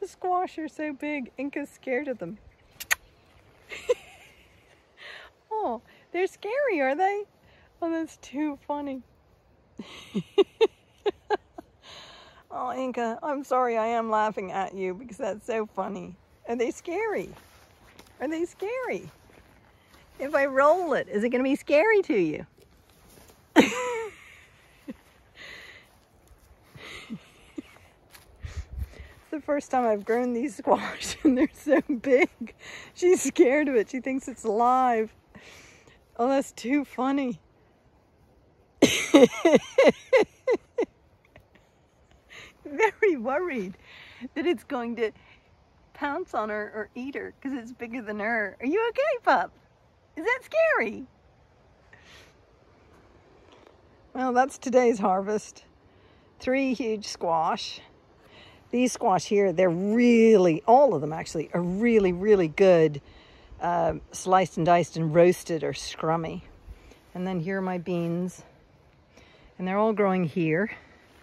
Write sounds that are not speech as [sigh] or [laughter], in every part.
the squash are so big, Inca's scared of them. oh, they're scary, are they? Oh, that's too funny. [laughs] oh, Inca, I'm sorry I am laughing at you because that's so funny. Are they scary? Are they scary? If I roll it, is it going to be scary to you? the first time I've grown these squash [laughs] and they're so big. She's scared of it. She thinks it's alive. Oh, that's too funny. [laughs] [laughs] Very worried that it's going to pounce on her or eat her because it's bigger than her. Are you okay, pup? Is that scary? Well, that's today's harvest. Three huge squash. These squash here, they're really, all of them actually, are really, really good uh, sliced and diced and roasted or scrummy. And then here are my beans. And they're all growing here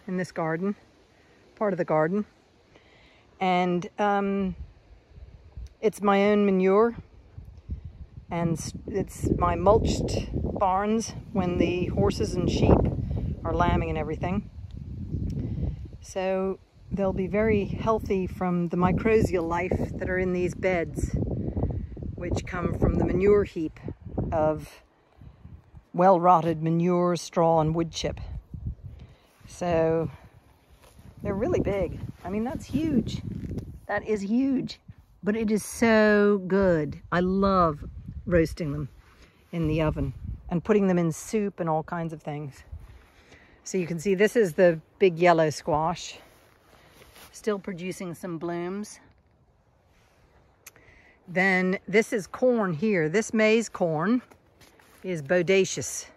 in this garden, part of the garden. And um, it's my own manure. And it's my mulched barns when the horses and sheep are lambing and everything. So they'll be very healthy from the mycorrhizal life that are in these beds, which come from the manure heap of well-rotted manure, straw, and wood chip. So they're really big. I mean, that's huge. That is huge, but it is so good. I love roasting them in the oven and putting them in soup and all kinds of things. So you can see this is the big yellow squash still producing some blooms. Then this is corn here. This maize corn is bodacious.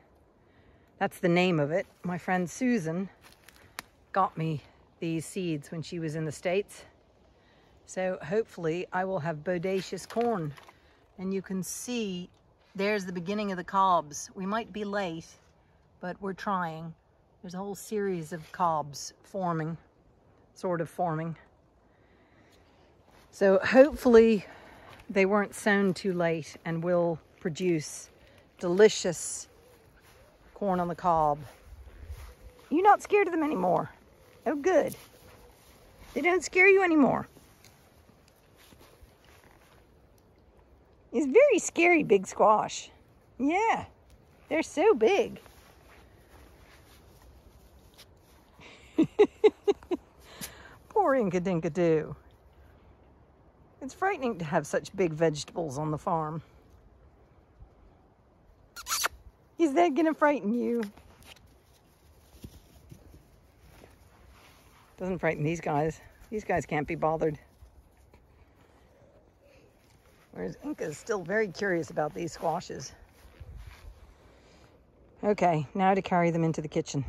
That's the name of it. My friend Susan got me these seeds when she was in the States. So hopefully I will have bodacious corn. And you can see there's the beginning of the cobs. We might be late, but we're trying. There's a whole series of cobs forming sort of forming. So hopefully they weren't sown too late and will produce delicious corn on the cob. You're not scared of them anymore. Oh, good. They don't scare you anymore. It's very scary, big squash. Yeah, they're so big. [laughs] Poor Inca-Dinka-Doo. It's frightening to have such big vegetables on the farm. Is that gonna frighten you? Doesn't frighten these guys. These guys can't be bothered. Whereas Inca is still very curious about these squashes. Okay, now to carry them into the kitchen.